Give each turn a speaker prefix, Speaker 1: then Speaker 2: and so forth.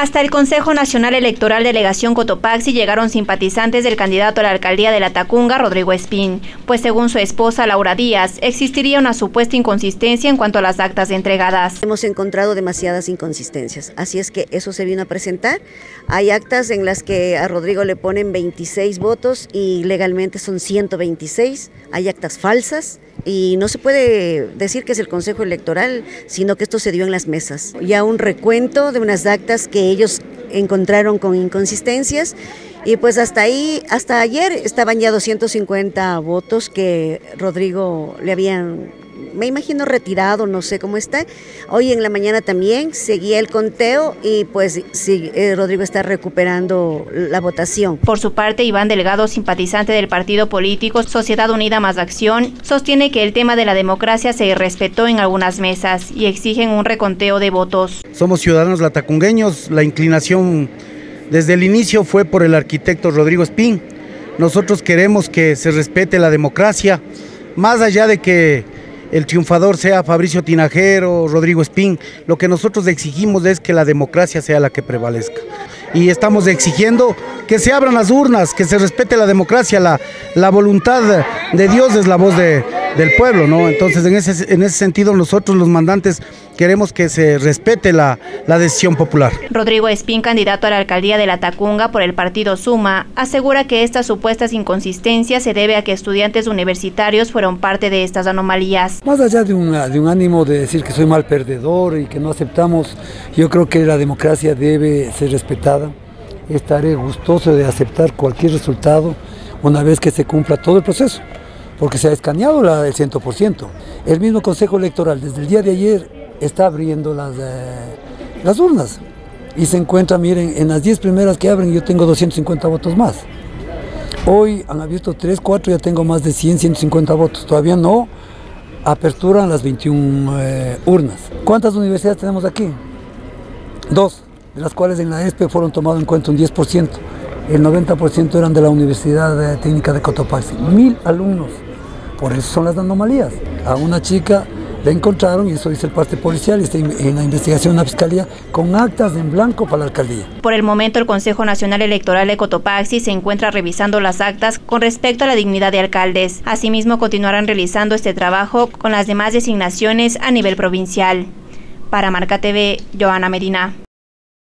Speaker 1: Hasta el Consejo Nacional Electoral Delegación Cotopaxi llegaron simpatizantes del candidato a la alcaldía de la Tacunga, Rodrigo Espín, pues según su esposa Laura Díaz, existiría una supuesta inconsistencia en cuanto a las actas entregadas.
Speaker 2: Hemos encontrado demasiadas inconsistencias, así es que eso se vino a presentar. Hay actas en las que a Rodrigo le ponen 26 votos y legalmente son 126. Hay actas falsas y no se puede decir que es el Consejo Electoral, sino que esto se dio en las mesas. Ya un recuento de unas actas que ellos encontraron con inconsistencias y pues hasta ahí, hasta ayer estaban ya 250 votos que Rodrigo le habían me imagino retirado, no sé cómo está. Hoy en la mañana también seguía el conteo y pues sí, eh, Rodrigo está recuperando la votación.
Speaker 1: Por su parte, Iván Delgado, simpatizante del partido político Sociedad Unida Más Acción, sostiene que el tema de la democracia se respetó en algunas mesas y exigen un reconteo de votos.
Speaker 3: Somos ciudadanos latacungueños, la inclinación desde el inicio fue por el arquitecto Rodrigo Espín. Nosotros queremos que se respete la democracia, más allá de que el triunfador sea Fabricio Tinajero, Rodrigo Espín. Lo que nosotros exigimos es que la democracia sea la que prevalezca. Y estamos exigiendo que se abran las urnas, que se respete la democracia, la, la voluntad de Dios es la voz de, del pueblo, ¿no? Entonces, en ese, en ese sentido, nosotros los mandantes queremos que se respete la, la, decisión popular.
Speaker 1: Rodrigo Espín, candidato a la alcaldía de La Tacunga por el partido Suma, asegura que estas supuestas inconsistencias se debe a que estudiantes universitarios fueron parte de estas anomalías.
Speaker 4: Más allá de, una, de un ánimo de decir que soy mal perdedor y que no aceptamos, yo creo que la democracia debe ser respetada. Estaré gustoso de aceptar cualquier resultado una vez que se cumpla todo el proceso porque se ha escaneado la, el 100%. El mismo Consejo Electoral desde el día de ayer está abriendo las, eh, urnas y se encuentra, miren, en las 10 primeras que abren yo tengo 250 votos más. Hoy han abierto 3, 4, ya tengo más de 100, 150 votos. Todavía no aperturan las 21 eh, urnas. ¿Cuántas universidades tenemos aquí? Dos, de las cuales en la ESPE fueron tomados en cuenta un 10%. El 90% eran de la Universidad eh, Técnica de Cotopaxi. Mil alumnos. Por eso son las anomalías. A una chica la encontraron, y eso dice el parte policial, y está en la investigación de la fiscalía, con actas en blanco para la alcaldía.
Speaker 1: Por el momento, el Consejo Nacional Electoral de Cotopaxi se encuentra revisando las actas con respecto a la dignidad de alcaldes. Asimismo, continuarán realizando este trabajo con las demás designaciones a nivel provincial. Para Marca TV, Joana Medina.